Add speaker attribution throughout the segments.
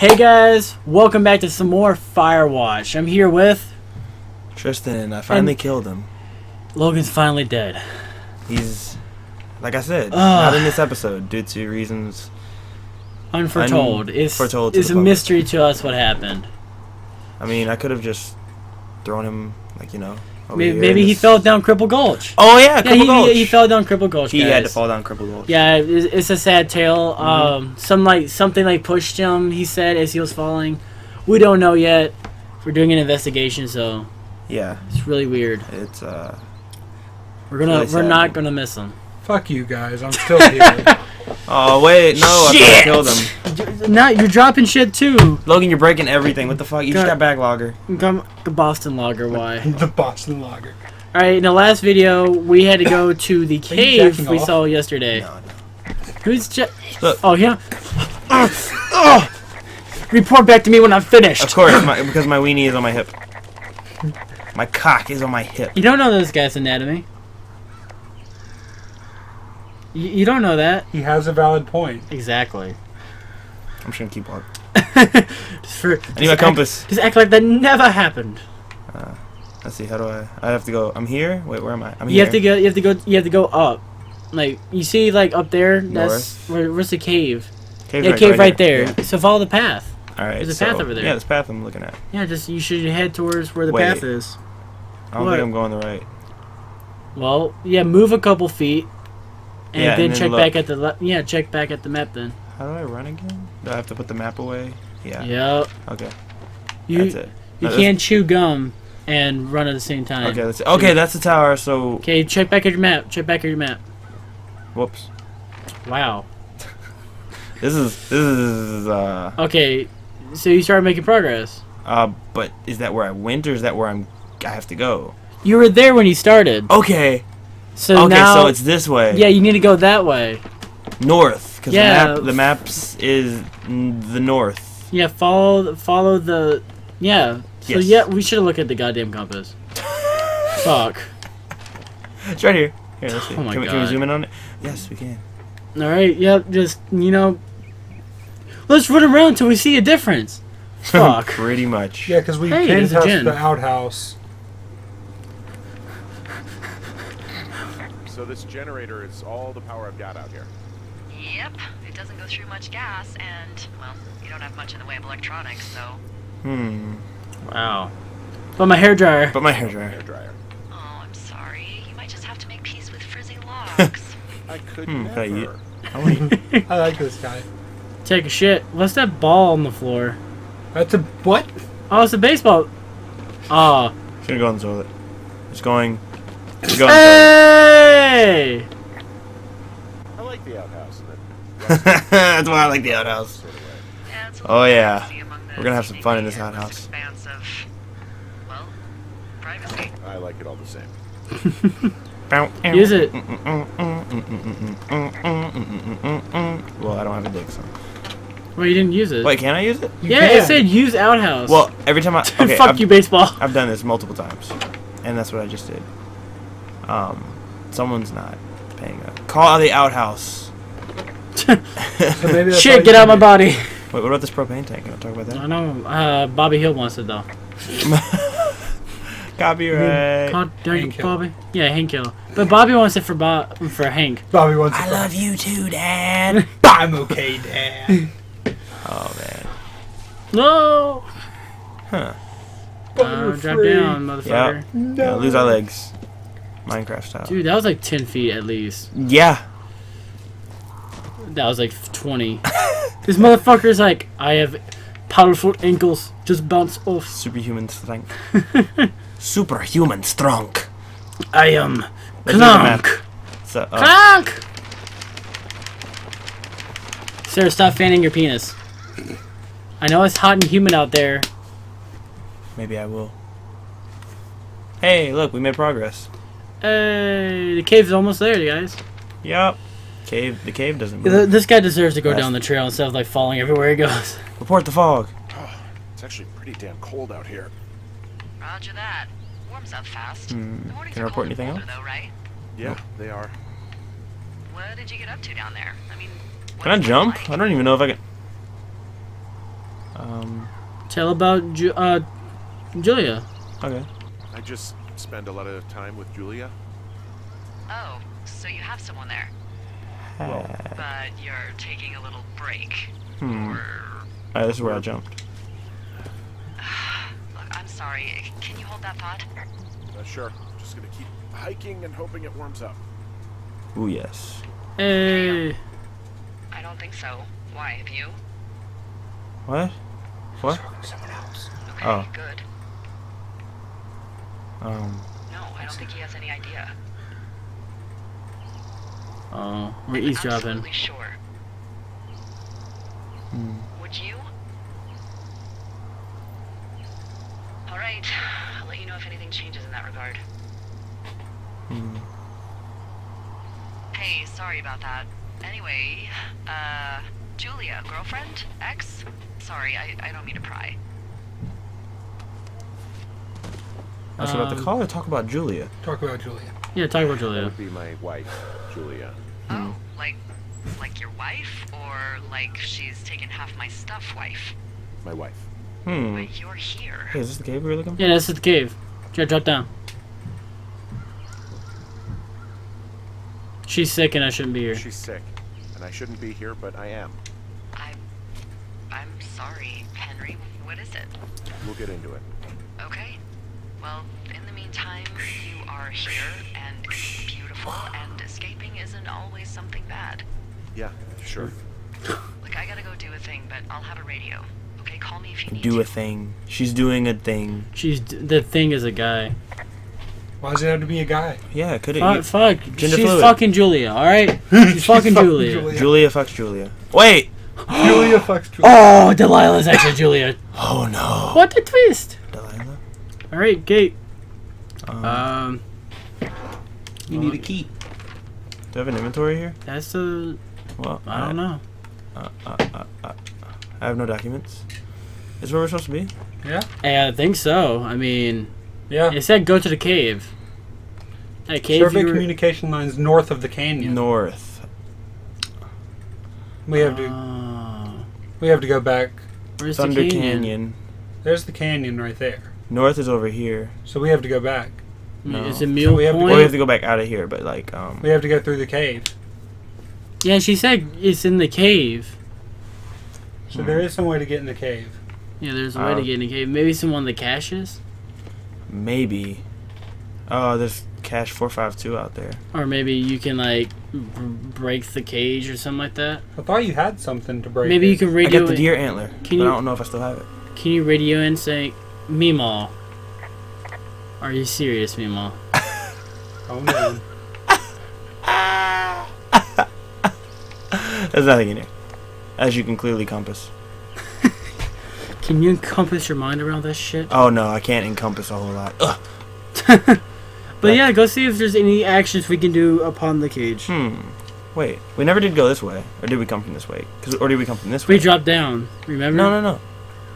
Speaker 1: Hey guys, welcome back to some more Firewatch. I'm here with
Speaker 2: Tristan, I finally
Speaker 1: And-
Speaker 2: killed him.
Speaker 1: Logan's finally dead.
Speaker 2: He's, like I said,
Speaker 1: Ugh.
Speaker 2: not in this episode due to reasons.
Speaker 1: Unforetold. It's,
Speaker 2: Unforetold to
Speaker 1: it's a
Speaker 2: public.
Speaker 1: mystery to us what happened.
Speaker 2: I mean, I could have just thrown him, like you know. Over
Speaker 1: Maybe, maybe he fell down Cripple Gulch.
Speaker 2: Oh yeah,
Speaker 1: yeah,
Speaker 2: Cripple
Speaker 1: he,
Speaker 2: Gulch.
Speaker 1: he, he fell down Cripple Gulch.
Speaker 2: He
Speaker 1: guys.
Speaker 2: had to fall down Cripple Gulch.
Speaker 1: Yeah, it's, it's a sad tale.
Speaker 2: Mm-hmm.
Speaker 1: Um, some like something like pushed him. He said as he was falling. We don't know yet. We're doing an investigation, so
Speaker 2: Yeah,
Speaker 1: it's really weird.
Speaker 2: it's uh.
Speaker 1: We're gonna
Speaker 2: really
Speaker 1: we're
Speaker 2: sad.
Speaker 1: not gonna miss him.
Speaker 3: Fuck you guys, I'm still here.
Speaker 2: Oh wait, no, I
Speaker 1: Shit!
Speaker 2: thought I killed him.
Speaker 1: Now you're dropping shit too.
Speaker 2: Logan, you're breaking everything. What the fuck? You just
Speaker 1: God.
Speaker 2: got backlogger.
Speaker 1: Come the Boston Lager. Why?
Speaker 3: the Boston Lager.
Speaker 1: All right. In the last video, we had to go to the cave we
Speaker 3: off?
Speaker 1: saw yesterday.
Speaker 2: No, no.
Speaker 1: Who's che-
Speaker 2: Look.
Speaker 1: Oh yeah. oh. Report back to me when I'm finished.
Speaker 2: Of course, my, because my weenie is on my hip. My cock is on my hip.
Speaker 1: You don't know this guy's anatomy. You, you don't know that
Speaker 3: He has a valid point.
Speaker 1: exactly.
Speaker 2: I'm just gonna keep walking.
Speaker 1: just for,
Speaker 2: I need my
Speaker 1: act-
Speaker 2: compass.
Speaker 1: Just act like that never happened.
Speaker 2: Uh, Let's see. How do I? I have to go. I'm here. Wait, where am I? I'm
Speaker 1: You
Speaker 2: here.
Speaker 1: have to go. You have to go. You have to go up. Like you see, like up there. That's where, where's the cave?
Speaker 2: Cave's
Speaker 1: yeah, cave right,
Speaker 2: here.
Speaker 1: there. So follow the path.
Speaker 2: All right.
Speaker 1: There's a
Speaker 2: so,
Speaker 1: path over there.
Speaker 2: Yeah, this path I'm looking at.
Speaker 1: Yeah, just you should head towards where the
Speaker 2: Wait.
Speaker 1: path is.
Speaker 2: I don't
Speaker 1: What?
Speaker 2: think I'm going the right.
Speaker 1: Well, yeah, move a couple feet, and
Speaker 2: Yeah,
Speaker 1: then,
Speaker 2: and
Speaker 1: check back at the yeah, check back at the map then.
Speaker 2: How do I run again? Do I have to put the map away? Yeah.
Speaker 1: Yep.
Speaker 2: Okay.
Speaker 1: You
Speaker 2: that's it.
Speaker 1: you
Speaker 2: No,
Speaker 1: can't chew gum and run at the same time.
Speaker 2: Okay. That's it. Okay. That's the tower. So.
Speaker 1: Okay, check back at your map. Check back at your map.
Speaker 2: Whoops.
Speaker 1: Wow.
Speaker 2: This is this is uh
Speaker 1: Okay, so you started making progress.
Speaker 2: uh. But is that where I went or is that where I'm? I have to go.
Speaker 1: You were there when you started.
Speaker 2: Okay.
Speaker 1: So
Speaker 2: okay.
Speaker 1: now,
Speaker 2: so it's this way.
Speaker 1: yeah, you need to go that way.
Speaker 2: North. Because
Speaker 1: Yeah.
Speaker 2: the map the maps is the north.
Speaker 1: Yeah, follow follow the yeah. So
Speaker 2: Yes.
Speaker 1: yeah, we should look at the goddamn compass. Fuck.
Speaker 2: It's right here. Here. Let's see.
Speaker 1: Oh my
Speaker 2: can, we, can we zoom in on it? Yes, we can.
Speaker 1: All right. Yep. just you know, let's run around till we see a difference. Fuck.
Speaker 2: Pretty much.
Speaker 3: Yeah, because we
Speaker 1: Hey,
Speaker 3: came
Speaker 1: there's a
Speaker 3: past
Speaker 1: gin.
Speaker 3: the outhouse.
Speaker 4: So this generator is all the power I've got out here.
Speaker 5: Yep, it doesn't go through much gas, and, well, you don't have much in the way of electronics, so.
Speaker 2: Hmm.
Speaker 1: wow. But my hair dryer.
Speaker 2: But my hair dryer.
Speaker 4: Hair dryer.
Speaker 5: Oh, I'm sorry. You might just have to make peace with frizzy locks.
Speaker 4: I could
Speaker 2: Hmm,
Speaker 4: never.
Speaker 2: I eat? I
Speaker 3: I like this guy.
Speaker 1: Take a shit. What's that ball on the floor?
Speaker 3: That's a what?
Speaker 1: Oh, it's a baseball. Oh.
Speaker 2: It's gonna go on the toilet. It's going. It's going. on
Speaker 1: Hey!
Speaker 4: I like the outhouse. in
Speaker 2: the
Speaker 4: that
Speaker 2: toilet. That's why I like the outhouse.
Speaker 4: sort of way.
Speaker 5: Yeah, it's
Speaker 2: Oh, yeah.
Speaker 5: see among the
Speaker 2: We're gonna have some fun in this outhouse.
Speaker 5: endless expanse of, well.
Speaker 4: I like it all the same.
Speaker 1: Use it.
Speaker 2: Well, I don't have a dick, so.
Speaker 1: Well, you didn't use it.
Speaker 2: Wait, can I use it?
Speaker 3: You
Speaker 1: yeah, it said use outhouse.
Speaker 2: Well, every time I. Okay,
Speaker 1: Fuck
Speaker 2: I've,
Speaker 1: you, baseball.
Speaker 2: I've done this multiple times, and that's what I just did. Um, someone's not paying up. Call the outhouse.
Speaker 3: So maybe
Speaker 1: Shit, get out of my
Speaker 3: need.
Speaker 1: body.
Speaker 2: Wait, what about this propane tank? Can I talk about that?
Speaker 1: I know. Uh, Bobby Hill wants it though.
Speaker 2: Copyright.
Speaker 1: God dang it,
Speaker 3: Hank Hill.
Speaker 1: Bobby. Yeah, Hank Hill. But Bobby wants it for Bob for Hank.
Speaker 3: Bobby wants
Speaker 2: it.
Speaker 3: I
Speaker 2: love you too, Dad.
Speaker 3: I'm okay, Dad.
Speaker 2: oh man.
Speaker 1: No.
Speaker 2: Huh.
Speaker 1: Uh, drop down, motherfucker.
Speaker 2: Yeah, lose our legs. Minecraft style.
Speaker 1: Dude, that was like ten feet at least.
Speaker 2: Yeah.
Speaker 1: That was like twenty. this motherfucker's like, I have powerful ankles. Just bounce off.
Speaker 2: Superhuman strength. Superhuman strong.
Speaker 1: I am
Speaker 2: Let's do the map.
Speaker 1: Clunk.
Speaker 2: So, uh,
Speaker 1: Clunk. Sarah, stop fanning your penis. I know it's hot and humid out there.
Speaker 2: maybe I will. Hey, look, we made progress.
Speaker 1: Hey, the cave's almost there, you guys.
Speaker 2: Yup. Cave. The cave doesn't
Speaker 1: Th-
Speaker 2: move.
Speaker 1: This guy deserves to go
Speaker 2: That's-
Speaker 1: down the trail instead of like falling everywhere he goes.
Speaker 2: Report the fog.
Speaker 4: It's actually pretty damn cold out here.
Speaker 5: Roger that. Warms up fast. The
Speaker 2: can I report anything
Speaker 5: colder,
Speaker 2: else?
Speaker 5: Though, right?
Speaker 4: Yeah, they are.
Speaker 5: What did you get up to down there? I mean,
Speaker 2: Can I jump?
Speaker 5: like?
Speaker 2: I don't even know if I can. Um.
Speaker 1: Tell about Ju- uh, Julia.
Speaker 2: Okay.
Speaker 4: I just spend a lot of time with Julia.
Speaker 5: Oh, so you have someone there,
Speaker 2: Well,
Speaker 5: but you're taking a little break.
Speaker 2: Hmm.
Speaker 5: Or
Speaker 2: Alright, this is where I jumped.
Speaker 5: look, I'm sorry. Can you hold that thought?
Speaker 4: Uh, sure. Just gonna keep hiking and hoping it warms up.
Speaker 2: Ooh, yes.
Speaker 1: Hey.
Speaker 5: I don't think so. Why? Have you?
Speaker 2: What? What?
Speaker 5: Okay,
Speaker 2: Oh.
Speaker 5: good.
Speaker 2: Um.
Speaker 5: No, I don't think he has any idea.
Speaker 1: Oh, we're
Speaker 5: I'm
Speaker 1: eavesdropping.
Speaker 5: Absolutely sure.
Speaker 2: Hmm.
Speaker 5: Would you? All right. I'll let you know if anything changes in that regard.
Speaker 2: Hmm.
Speaker 5: Hey, sorry about that. Anyway, uh, Julia, girlfriend? Ex? Sorry, I, I don't mean to pry.
Speaker 2: I was about to
Speaker 1: Um,
Speaker 2: call or talk about Julia.
Speaker 3: Talk about Julia.
Speaker 1: Yeah, talk about Julia.
Speaker 4: That
Speaker 1: Julia.
Speaker 4: would be my wife, Julia.
Speaker 5: Oh, like, like your wife? Or like she's taken half my stuff wife?
Speaker 4: My wife.
Speaker 2: Hmm.
Speaker 5: But you're here.
Speaker 2: Hey, is this the cave we were looking for?
Speaker 1: Yeah, this is the cave. Drop, drop down. She's sick and I shouldn't be here.
Speaker 4: She's sick, and I shouldn't be here, but I am.
Speaker 5: I'm, I'm sorry, Henry. What is it?
Speaker 4: We'll get into it.
Speaker 5: Okay. Well, in the meantime, you are here, and it's beautiful, and escaping isn't always something bad.
Speaker 4: Yeah, sure.
Speaker 5: Like, I gotta go do a thing, but I'll have a radio. Okay, call me if you need
Speaker 2: Do
Speaker 5: to.
Speaker 2: a thing. She's doing a thing.
Speaker 1: She's the thing is a guy.
Speaker 3: Why does it have to be a guy?
Speaker 2: Yeah, could it?
Speaker 1: Fuck, fuck.
Speaker 2: Gender
Speaker 1: She's
Speaker 2: fluid.
Speaker 1: fucking Julia. All right. She's fucking Julia.
Speaker 3: Julia.
Speaker 2: Julia fucks Julia. Wait.
Speaker 3: Julia fucks Julia.
Speaker 1: Oh, Delilah's actually Julia.
Speaker 2: Oh no.
Speaker 1: What a twist!
Speaker 2: Delilah.
Speaker 1: All right, Gate.
Speaker 2: Um,
Speaker 1: Um,
Speaker 3: You need a key.
Speaker 2: do I have an inventory here?
Speaker 1: that's the.
Speaker 2: Well,
Speaker 1: I don't know.
Speaker 2: Uh, uh, uh, uh, I have no documents. Is where we're supposed to be?
Speaker 3: Yeah?
Speaker 1: Hey, I think so. I mean,
Speaker 3: Yeah.
Speaker 1: it said go to the cave. That cave.
Speaker 3: Survey
Speaker 1: were-
Speaker 3: communication lines north of the canyon.
Speaker 2: North.
Speaker 3: We have to
Speaker 1: Oh,
Speaker 3: we have to go back.
Speaker 1: where's
Speaker 2: Thunder
Speaker 1: the
Speaker 2: Canyon.
Speaker 1: canyon?
Speaker 3: There's the canyon right there.
Speaker 2: North is over here.
Speaker 3: So we have to go back.
Speaker 2: No.
Speaker 1: Is it
Speaker 2: So
Speaker 3: we have to-
Speaker 2: we have to go back out of here, but like, um,
Speaker 3: We have to go through the cave.
Speaker 1: Yeah, she said it's in the cave.
Speaker 3: So there is some way to get in the cave.
Speaker 1: Yeah, there's a way to
Speaker 2: Uh,
Speaker 1: get in the cave. Maybe someone the caches,
Speaker 2: maybe. Oh, there's cache four five two out there.
Speaker 1: or maybe you can like b- break the cage or something like that.
Speaker 3: I thought you had something to break.
Speaker 1: Maybe you
Speaker 3: it.
Speaker 1: can
Speaker 2: I
Speaker 1: radio.
Speaker 2: got the deer antler,
Speaker 1: Can
Speaker 2: but
Speaker 1: you-
Speaker 2: I don't know if I still have it.
Speaker 1: Can you radio in saying, "Meemaw"? Are you serious, Meemaw?
Speaker 3: Oh no.
Speaker 2: There's nothing in here, as you can clearly compass.
Speaker 1: Can you encompass your mind around that shit?
Speaker 2: Oh no, I can't encompass a whole lot. Ugh.
Speaker 1: But yeah, go see if there's any actions we can do upon the cage.
Speaker 2: Hmm. Wait, we never did go this way, or did we come from this way? 'Cause- or did we come from this way?
Speaker 1: We dropped down. Remember?
Speaker 2: No, no, no.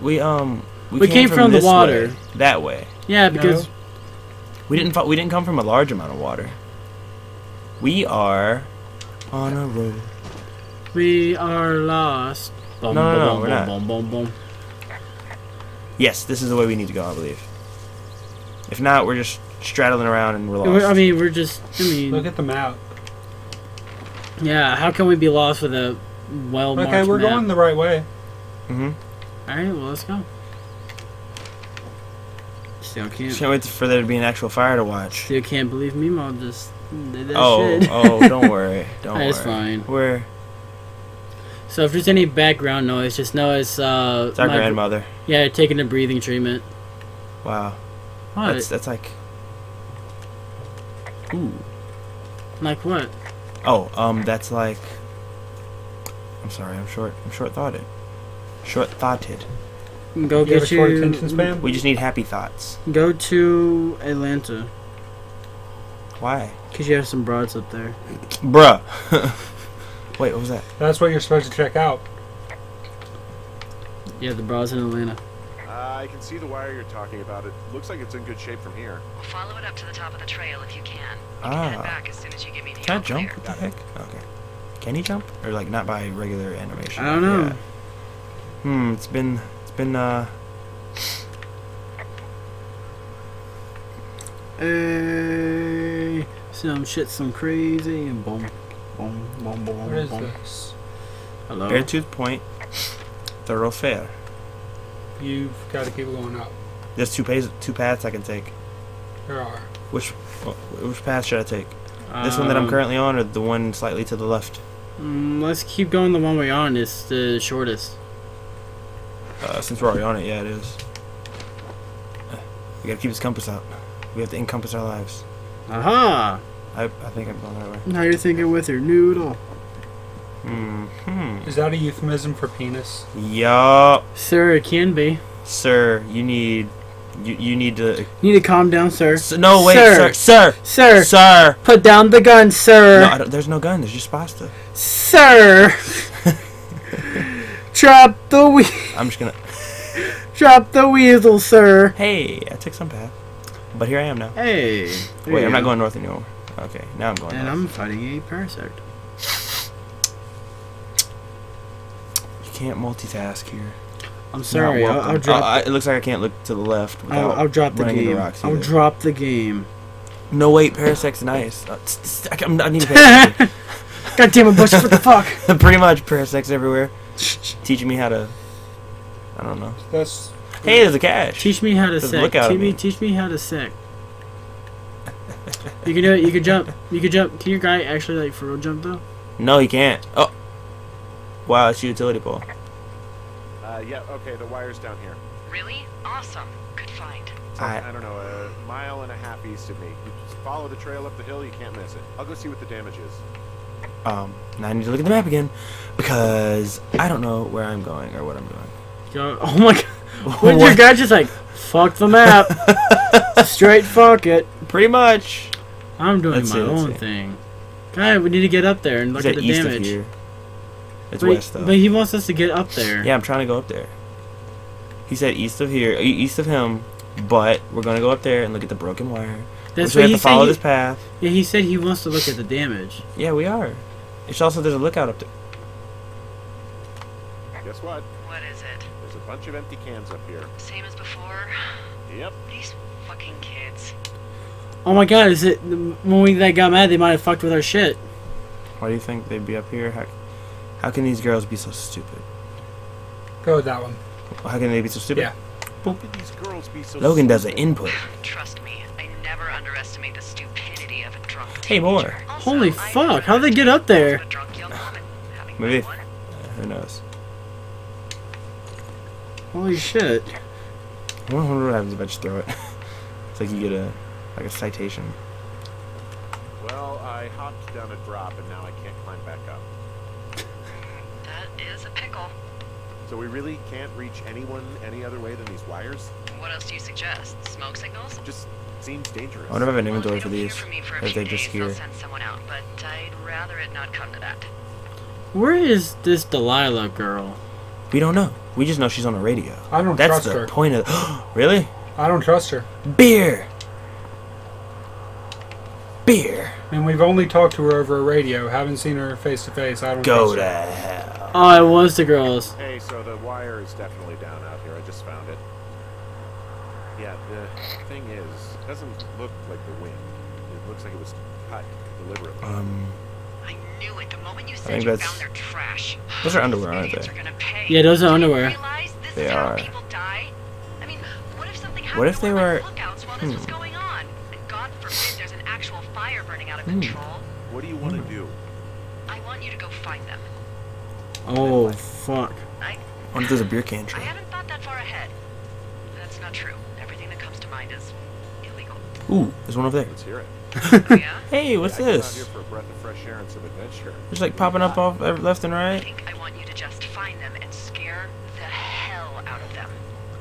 Speaker 2: We um.
Speaker 1: We came from the
Speaker 2: this
Speaker 1: water.
Speaker 2: way, that way.
Speaker 1: Yeah, because
Speaker 2: We didn't. fo- We didn't come from a large amount of water. We are on a road.
Speaker 1: we are lost. Boom,
Speaker 2: No, no,
Speaker 1: boom,
Speaker 2: no,
Speaker 1: boom,
Speaker 2: we're
Speaker 1: boom,
Speaker 2: not.
Speaker 1: boom, boom, boom.
Speaker 2: Yes, this is the way we need to go. I believe. If not, we're just straddling around and we're lost.
Speaker 1: We're- I mean, we're just. I mean,
Speaker 3: Look at the map.
Speaker 1: yeah. How can we be lost with a well marked
Speaker 3: Okay, we're
Speaker 1: map?
Speaker 3: going the right way.
Speaker 2: mm-hmm.
Speaker 1: All right, well, let's go. Still can't.
Speaker 2: Can't wait for there to be an actual fire to watch.
Speaker 1: Still can't believe Meemaw just did that
Speaker 2: Oh,
Speaker 1: shit.
Speaker 2: oh, oh, don't worry, don't worry.
Speaker 1: It's fine.
Speaker 2: We're
Speaker 1: So if there's any background noise, just know it's uh.
Speaker 2: it's our
Speaker 1: my
Speaker 2: grandmother.
Speaker 1: Yeah, taking a breathing treatment.
Speaker 2: Wow,
Speaker 1: What?
Speaker 2: that's that's like. Ooh.
Speaker 1: like what?
Speaker 2: Oh, um, that's like. I'm sorry, I'm short. I'm short-thoughted. Short-thoughted.
Speaker 1: Go
Speaker 3: You have a
Speaker 1: get
Speaker 3: short
Speaker 1: you.
Speaker 3: attention span?
Speaker 2: We just need happy thoughts.
Speaker 1: Go to Atlanta
Speaker 2: Why?
Speaker 1: because you have some broads up there.
Speaker 2: Bruh. Wait, what was that?
Speaker 3: That's what you're supposed to check out.
Speaker 1: Yeah, the broads in Atlanta.
Speaker 4: Uh, I can see the wire you're talking about. It looks like it's in good shape from here.
Speaker 5: We'll follow it up to the top of the trail if you can. You
Speaker 2: Ah.
Speaker 5: can head back as soon as you give me the
Speaker 2: Can I jump?
Speaker 5: clear.
Speaker 2: What the heck? Okay. Can he jump? Or like not by regular animation?
Speaker 1: I don't know.
Speaker 2: Yeah. Hmm. It's been it's been uh
Speaker 1: Hey, some shit, some crazy, and boom, boom, boom, boom,
Speaker 3: What is
Speaker 1: boom.
Speaker 3: this?
Speaker 1: Hello.
Speaker 2: Beartooth Point Thorofare.
Speaker 3: You've got to keep going up.
Speaker 2: There's two paths, two paths I can take.
Speaker 3: There are.
Speaker 2: Which wh- which path should I take? This one that I'm
Speaker 1: Um,
Speaker 2: currently on, or the one slightly to the left?
Speaker 1: mm, let's keep going the one we're on. It's the shortest.
Speaker 2: Uh, since we're already on it, yeah, it is. Uh, We gotta keep this compass out. We have to encompass our lives.
Speaker 1: Aha!
Speaker 2: I, I think I'm going that way.
Speaker 1: Now you're thinking with your noodle.
Speaker 2: Hmm.
Speaker 3: Is that a euphemism for penis?
Speaker 2: Yup,
Speaker 1: Sir, it can be.
Speaker 2: sir. You need. You, you need to.
Speaker 1: You need to calm down, sir.
Speaker 2: S- no, wait,
Speaker 1: Sir.
Speaker 2: sir, sir,
Speaker 1: Sir,
Speaker 2: sir.
Speaker 1: put down the gun, sir.
Speaker 2: No, I don't, there's no gun. There's just pasta.
Speaker 1: Sir! Drop the we-
Speaker 2: I'm just gonna.
Speaker 1: drop the weasel, sir.
Speaker 2: Hey, I took some path, but here I am now.
Speaker 1: Hey.
Speaker 2: Wait, I'm not
Speaker 1: go.
Speaker 2: going north anymore. Okay, now I'm going
Speaker 1: And
Speaker 2: north.
Speaker 1: I'm fighting a parasect.
Speaker 2: You can't multitask here.
Speaker 1: I'm sorry. I'll. I'll drop.
Speaker 2: Oh, I- it looks like I can't look to the left
Speaker 1: I'll, I'll drop the game. I'll drop the game.
Speaker 2: No, wait, Parasec's nice. Uh, I, I'm- need attention.
Speaker 1: God damn it, Bush! What the fuck?
Speaker 2: Pretty much, Parasec's everywhere. Teaching me how to. I don't know.
Speaker 3: That's.
Speaker 2: Hey, there's a cache.
Speaker 1: Teach me how to
Speaker 2: Just
Speaker 1: sick.
Speaker 2: look out
Speaker 1: teach me.
Speaker 2: me.
Speaker 1: Teach me how to sick. You can do it. You can jump. You can jump. Can your guy actually like for real jump though?
Speaker 2: No, he can't. Oh. Wow, it's a utility pole.
Speaker 4: Uh, yeah, okay, the wire's down here.
Speaker 5: Really? Awesome. Good find.
Speaker 4: It's like,
Speaker 2: I-
Speaker 4: I, don't know, a mile and a half east of me. You just follow the trail up the hill, you can't miss it. I'll go see what the damage is.
Speaker 2: Um, now I need to look at the map again because I don't know where I'm going or what I'm doing.
Speaker 1: Oh my god. What your guy just like fuck the map? Straight fuck it.
Speaker 2: Pretty much.
Speaker 1: I'm doing
Speaker 2: Let's
Speaker 1: my
Speaker 2: see,
Speaker 1: own
Speaker 2: see.
Speaker 1: thing. Guy, we need to get up there and look at the damage.
Speaker 2: of here. It's
Speaker 1: But,
Speaker 2: west though.
Speaker 1: but he wants us to get up there.
Speaker 2: Yeah, I'm trying to go up there. He said east of here, east of him, but we're gonna go up there and look at the broken wire.
Speaker 1: That's
Speaker 2: so we have
Speaker 1: he
Speaker 2: to follow
Speaker 1: said.
Speaker 2: this path.
Speaker 1: Yeah, he said he wants to look at the damage.
Speaker 2: Yeah, we are. It's also there's a lookout up there.
Speaker 4: Guess what?
Speaker 5: What is it?
Speaker 4: There's a bunch of empty cans up here.
Speaker 5: Same as before?
Speaker 4: Yep.
Speaker 5: These fucking kids.
Speaker 1: Oh my god! Is it when we they got mad? They might have fucked with our shit.
Speaker 2: Why do you think they'd be up here? How, how can these girls be so stupid?
Speaker 3: Go with that one.
Speaker 2: How can they be so stupid?
Speaker 3: Yeah.
Speaker 4: How could these girls be so
Speaker 2: Logan does an input.
Speaker 5: Trust me, I never underestimate the stupidity of a drunk
Speaker 2: Hey, more.
Speaker 1: Holy fuck, how'd they get up there?
Speaker 5: a drunk young woman having
Speaker 2: Maybe. Uh, who knows?
Speaker 1: Holy shit!
Speaker 2: I wonder what happens if I just throw it. it's like you get a like a citation.
Speaker 4: Well, I hopped down a drop and now I can't climb back up.
Speaker 5: That is a pickle.
Speaker 4: So we really can't reach anyone any other way than these wires?
Speaker 5: What else do you suggest? Smoke signals?
Speaker 4: Just seems dangerous.
Speaker 2: I wonder if I have an inventory
Speaker 5: if
Speaker 2: for these.
Speaker 5: hear from for
Speaker 2: if
Speaker 5: few
Speaker 2: they just
Speaker 5: days,
Speaker 2: here.
Speaker 5: Someone out, but I'd rather it not come to that.
Speaker 1: Where is this Delilah girl?
Speaker 2: We don't know. We just know she's on the radio.
Speaker 3: I don't
Speaker 2: That's
Speaker 3: trust
Speaker 2: the point of. really?
Speaker 3: I don't trust her.
Speaker 2: Beer. Beer.
Speaker 3: I mean, we've only talked to her over a radio. Haven't seen her face to face. I don't
Speaker 2: Go
Speaker 3: trust
Speaker 2: to
Speaker 3: her.
Speaker 2: hell.
Speaker 1: Oh, it was the girls.
Speaker 4: Hey, so the wire is definitely down out here. I just found it. Yeah, the thing is, it doesn't look like the wind. It looks like it was cut deliberately.
Speaker 2: Um,
Speaker 5: I knew it the moment you said
Speaker 2: think
Speaker 5: you
Speaker 2: that's-
Speaker 5: found their trash.
Speaker 2: those are underwear, aren't they?
Speaker 5: Are.
Speaker 1: Yeah, those are underwear.
Speaker 2: They are.
Speaker 5: I mean, what if something happened
Speaker 2: What if they
Speaker 5: one
Speaker 2: were-
Speaker 5: my lookouts while this was
Speaker 2: hmm.
Speaker 5: going on? And God forbid there's an actual fire burning out of
Speaker 2: Hmm.
Speaker 5: control.
Speaker 4: What do you want to do?
Speaker 5: I want you to go find them.
Speaker 1: Oh fuck!
Speaker 5: I
Speaker 2: what if there's a beer can
Speaker 5: I
Speaker 2: tray?
Speaker 5: haven't thought that far ahead. That's not true. Everything that comes to mind is illegal.
Speaker 2: Ooh, there's one over there.
Speaker 4: Let's hear it.
Speaker 5: Yeah?
Speaker 2: Hey, what's
Speaker 4: Yeah, I came out
Speaker 2: this?
Speaker 4: here for a breath of fresh air and some adventure.
Speaker 2: It's like popping up off left and
Speaker 5: I
Speaker 2: right.
Speaker 5: think I want you to just find them and scare the hell out of them.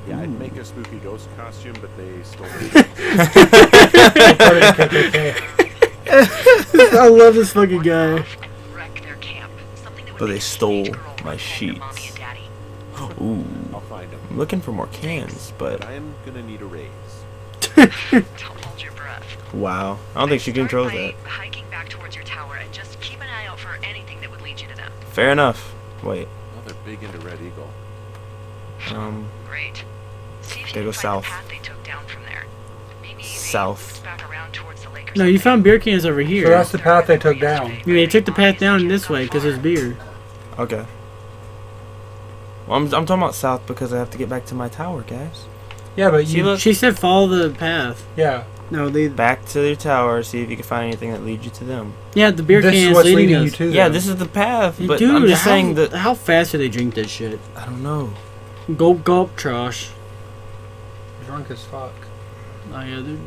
Speaker 4: Yeah, I'd make a spooky ghost costume, but they stole it.
Speaker 1: I love this fucking guy.
Speaker 5: them off and wreck their camp. Something that would
Speaker 2: But they stole my
Speaker 5: run home to
Speaker 2: sheets.
Speaker 5: daddy.
Speaker 2: Ooh,
Speaker 4: I'll find them.
Speaker 2: I'm looking for more cans,
Speaker 4: But
Speaker 2: but
Speaker 4: I am gonna need a raise.
Speaker 5: Don't hold your breath.
Speaker 2: wow, I don't think she controls
Speaker 5: by
Speaker 2: that.
Speaker 5: hiking back towards your tower and just keep an eye out for anything that would lead you to them.
Speaker 2: Fair enough. Wait,
Speaker 4: Well, they're big into Red Eagle.
Speaker 2: Um,
Speaker 5: Great. See if you
Speaker 2: go south.
Speaker 5: the path they took down from there. Maybe
Speaker 2: South.
Speaker 5: back around towards the lake or
Speaker 1: No, you found beer cans over here.
Speaker 3: So
Speaker 1: here.
Speaker 3: that's the path they took down.
Speaker 1: I mean, they took the path down this way because there's beer.
Speaker 2: okay. Well, I'm, I'm talking about south because I have to get back to my tower, guys.
Speaker 3: Yeah, but
Speaker 2: See,
Speaker 3: you.
Speaker 2: look.
Speaker 1: She said follow the path.
Speaker 3: Yeah.
Speaker 1: No, they.
Speaker 2: Back to your tower, see if you can find anything that leads you to them.
Speaker 1: Yeah, the beer
Speaker 3: this is
Speaker 1: cans
Speaker 3: what's
Speaker 1: leading
Speaker 3: leading you to. Them.
Speaker 2: Yeah, this is the path, but
Speaker 1: Dude,
Speaker 2: I'm just
Speaker 1: how,
Speaker 2: saying that
Speaker 1: how fast do they drink this shit?
Speaker 2: I don't know.
Speaker 1: Gulp, gulp, trash.
Speaker 3: drunk as fuck.
Speaker 1: Oh yeah, they're-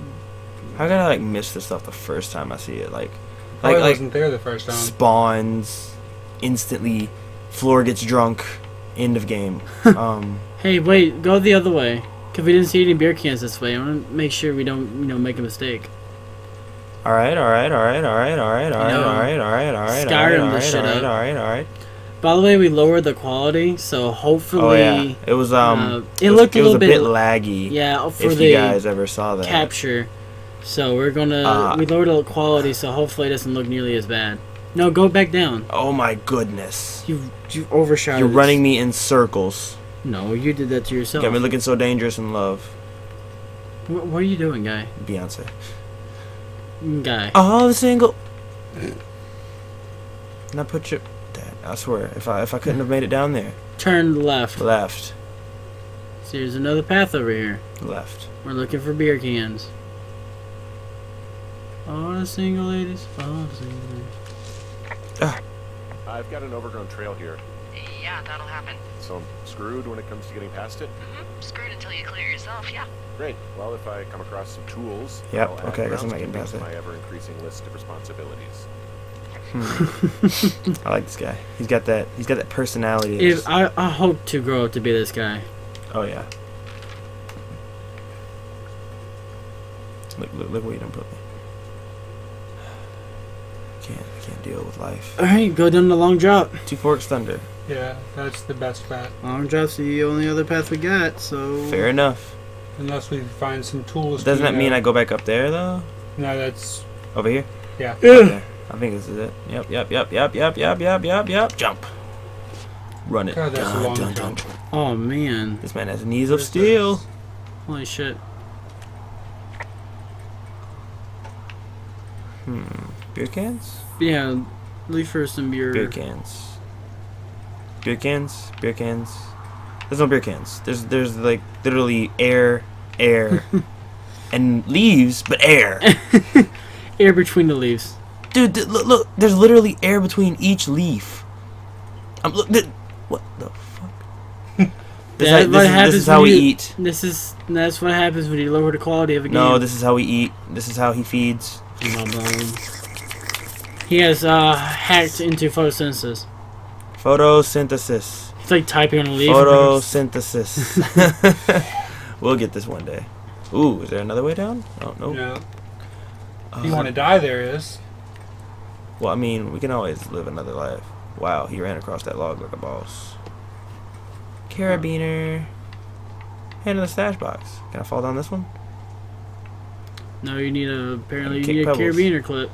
Speaker 2: How can I like miss this stuff the first time I see it? Like,
Speaker 3: I
Speaker 2: like, like
Speaker 3: wasn't there the first time.
Speaker 2: spawns instantly. Floor gets drunk. End of game. um,
Speaker 1: Hey, wait, go the other way. Cause we didn't see any beer cans this way. I want to make sure we don't, you know, make a mistake.
Speaker 2: All right, all right, all right, all right, all right, all right, all right, all right, all right.
Speaker 1: Skyrim this shit up.
Speaker 2: all right, all right.
Speaker 1: By the way, we lowered the quality, so hopefully,
Speaker 2: Oh yeah, it was um,
Speaker 1: uh, it
Speaker 2: was,
Speaker 1: looked a
Speaker 2: it was
Speaker 1: little
Speaker 2: a
Speaker 1: bit,
Speaker 2: bit laggy.
Speaker 1: yeah, for
Speaker 2: if
Speaker 1: the
Speaker 2: you guys ever saw that.
Speaker 1: capture. So we're gonna
Speaker 2: Uh,
Speaker 1: we lowered the quality, so hopefully it doesn't look nearly as bad. No, go back down.
Speaker 2: Oh my goodness.
Speaker 1: You you overshot.
Speaker 2: You're running me in circles.
Speaker 1: No, you did that to yourself.
Speaker 2: Got me looking so dangerous in love.
Speaker 1: What, what are you doing, guy?
Speaker 2: Beyonce.
Speaker 1: Guy.
Speaker 2: All the single. Now put your. Dad, I swear, if I if I couldn't have made it down there,
Speaker 1: Turn left.
Speaker 2: left,
Speaker 1: See, there's another path over here.
Speaker 2: left.
Speaker 1: We're looking for beer cans. All the single ladies. All the single ladies. Ah.
Speaker 4: I've got an overgrown trail here,
Speaker 5: Yeah, that'll happen.
Speaker 4: so I'm screwed when it comes to getting past it.
Speaker 5: Mm -hmm. Screwed until you clear yourself, yeah.
Speaker 4: Great. Well, if I come across some tools,
Speaker 2: Yep,
Speaker 4: I'll
Speaker 2: okay, I guess I'm not getting past it.
Speaker 4: my ever-increasing list of responsibilities.
Speaker 2: I like this guy. He's got that. He's got that personality.
Speaker 1: If I, I hope to grow up to be this guy.
Speaker 2: oh yeah. Look, look, look where you done put me. Can't, I can't deal with life.
Speaker 1: All right, go down the long drop.
Speaker 2: Two Forks Thunder.
Speaker 3: Yeah, that's the best bet.
Speaker 1: Long drop's the only other path we got. So
Speaker 2: Fair enough.
Speaker 3: Unless we find some tools.
Speaker 2: Doesn't that mean
Speaker 3: uh,
Speaker 2: I go back up there though?
Speaker 3: No, that's.
Speaker 2: Over here?
Speaker 3: Yeah.
Speaker 2: Okay. I think this is it. Yep, yep, yep, yep, yep, yep, yep, yep, yep. Jump. Run it.
Speaker 3: God, that's a long
Speaker 2: dun,
Speaker 3: jump.
Speaker 2: dun.
Speaker 1: Oh man,
Speaker 2: This man has knees of steel.
Speaker 3: is-
Speaker 1: holy shit.
Speaker 2: Hmm. Beer cans?
Speaker 1: Yeah, leave for some beer.
Speaker 2: Beer cans. Beer cans? Beer cans? There's no beer cans. There's there's like literally air, air, and leaves, but air.
Speaker 1: Air between the leaves.
Speaker 2: Dude, th- look, look, there's literally air between each leaf. I'm look. Th- what the fuck? this,
Speaker 1: That's what
Speaker 2: this, is, this is how we
Speaker 1: you-
Speaker 2: eat.
Speaker 1: This is that's what happens when you lower the quality of a game.
Speaker 2: No, this is how we eat. This is how he feeds.
Speaker 1: He has uh, hacked into photosynthesis.
Speaker 2: Photosynthesis.
Speaker 1: It's like typing on a leaf.
Speaker 2: Photosynthesis. we'll get this one day. Ooh, is there another way down? Oh no.
Speaker 3: Yeah.
Speaker 2: Uh,
Speaker 3: If you want to die, there is.
Speaker 2: Well, I mean, we can always live another life. Wow, he ran across that log like a boss. Carabiner. Hand in the stash box. Can I fall down this one?
Speaker 1: No, you need a apparently you
Speaker 2: Kick
Speaker 1: need a
Speaker 2: pebbles.
Speaker 1: carabiner clip.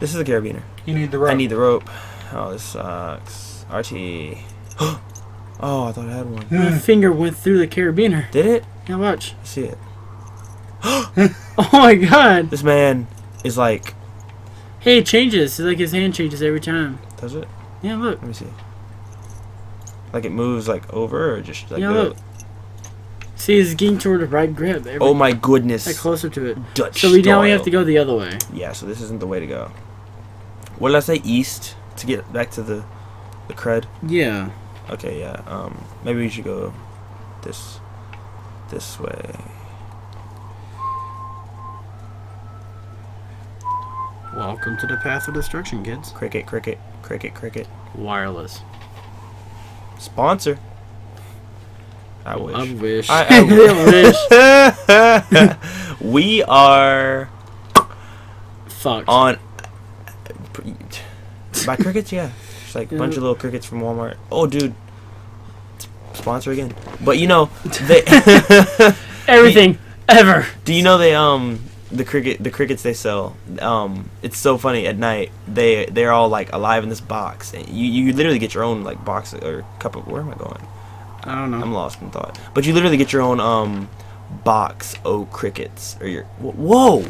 Speaker 2: This is a carabiner.
Speaker 3: You need the rope.
Speaker 2: I need the rope. Oh, this sucks. RT. oh, I thought I had one.
Speaker 1: My hmm. finger went through the carabiner.
Speaker 2: Did it?
Speaker 1: Now watch.
Speaker 2: I see it.
Speaker 1: Oh my god.
Speaker 2: This man is like.
Speaker 1: Hey, it changes. It's like his hand changes every time.
Speaker 2: Does it?
Speaker 1: Yeah, look.
Speaker 2: Let me see. Like it moves like over or just like
Speaker 1: Yeah, look. See, it's getting toward the right grip. Every,
Speaker 2: Oh my goodness.
Speaker 1: like closer to it.
Speaker 2: Dutch
Speaker 1: So we now we have to go the other way.
Speaker 2: Yeah, so this isn't the way to go. What did I say? East to get back to the the cred.
Speaker 1: Yeah.
Speaker 2: Okay, yeah. Um, maybe we should go this this way.
Speaker 1: Welcome to the path of destruction, kids.
Speaker 2: Cricket, cricket, cricket, cricket.
Speaker 1: Wireless.
Speaker 2: Sponsor. I wish.
Speaker 1: I wish.
Speaker 2: I-
Speaker 1: I wish.
Speaker 2: we are
Speaker 1: Fucked.
Speaker 2: on. By crickets, yeah. It's like a bunch of little crickets from Walmart. Oh, dude. Sponsor again. But you know, they.
Speaker 1: Everything ever.
Speaker 2: Do you know they um the cricket the crickets they sell um it's so funny at night they they're all like alive in this box and you you literally get your own like box or cup of where am I going
Speaker 1: I don't know.
Speaker 2: I'm lost in thought. But you literally get your own um box o crickets or your whoa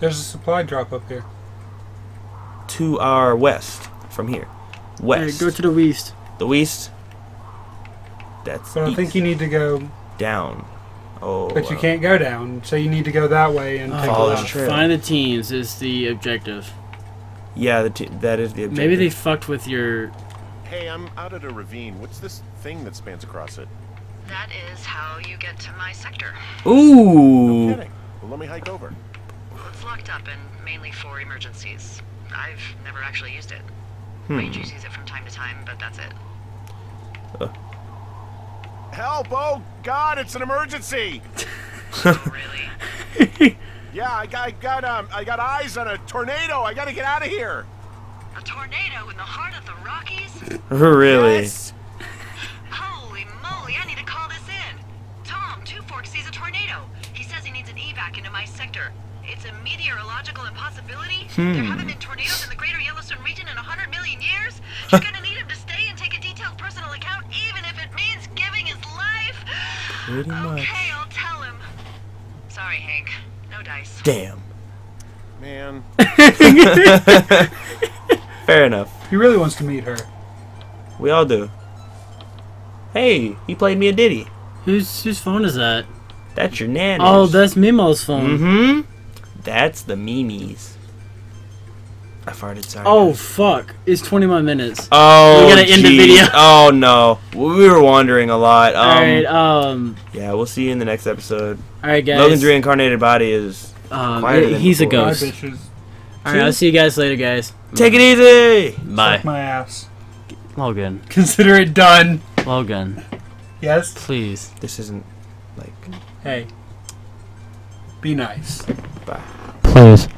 Speaker 3: There's a supply drop up here.
Speaker 2: To our west from here.
Speaker 1: Hey,
Speaker 2: West.
Speaker 1: go to the west.
Speaker 2: the west. That's
Speaker 3: But I think you need to go,
Speaker 2: down. Oh.
Speaker 3: but you
Speaker 2: wow.
Speaker 3: can't go down. So you need to go that way and
Speaker 1: Oh,
Speaker 3: take
Speaker 2: Follow the trail.
Speaker 1: Find the teams is the objective.
Speaker 2: Yeah, the t- that is the objective.
Speaker 1: Maybe they fucked with your.
Speaker 4: Hey, I'm out at a ravine. What's this thing that spans across it?
Speaker 5: That is how you get to my sector.
Speaker 2: Ooh.
Speaker 4: Kidding. Well, let me hike over.
Speaker 5: It's locked up and mainly for emergencies. I've never actually used it.
Speaker 2: Hmm.
Speaker 5: Rangers use it from time to time, but that's it.
Speaker 4: Help! Oh God, it's an emergency!
Speaker 5: really?
Speaker 4: Yeah, I got, I got, um, I got eyes on a tornado. I gotta get out of here.
Speaker 5: A tornado in the heart of the Rockies?
Speaker 2: really?
Speaker 4: Yes.
Speaker 5: Holy moly, I need to call this in. Tom, Two Forks sees a tornado. He says he needs an evac into my sector. It's a meteorological impossibility. There haven't been tornadoes in the greater Yellowstone region in a hundred million years. You're gonna need him to stay and take a detailed personal account, even if it means giving his life.
Speaker 2: Pretty much.
Speaker 5: Okay, I'll tell him. Sorry, Hank. No dice.
Speaker 2: Damn.
Speaker 4: Man,
Speaker 2: Fair enough.
Speaker 3: He really wants to meet her.
Speaker 2: We all do. Hey, he played me a ditty.
Speaker 1: Whose whose phone is that?
Speaker 2: That's your nanny.
Speaker 1: Oh, that's Meemaw's phone.
Speaker 2: Mm-hmm. That's the memes. I farted. Sorry.
Speaker 1: Oh
Speaker 2: guys.
Speaker 1: fuck! It's 21 minutes.
Speaker 2: Oh.
Speaker 1: We gotta end the video.
Speaker 2: Oh no, we were wandering a lot. Um,
Speaker 1: all right. Um.
Speaker 2: Yeah, we'll see you in the next episode.
Speaker 1: All right, guys.
Speaker 2: Logan's reincarnated body is.
Speaker 1: um,
Speaker 2: quieter than
Speaker 1: he's a
Speaker 2: before.
Speaker 3: Bye,
Speaker 1: ghost.
Speaker 3: bitches.
Speaker 1: All right. I'll see you guys later, guys.
Speaker 2: Take it easy.
Speaker 1: Bye.
Speaker 3: Suck my ass.
Speaker 1: Logan.
Speaker 3: Consider it done.
Speaker 1: Logan.
Speaker 3: Yes.
Speaker 1: Please.
Speaker 2: This isn't like.
Speaker 3: Hey. Be nice.
Speaker 2: Bye.
Speaker 1: Please.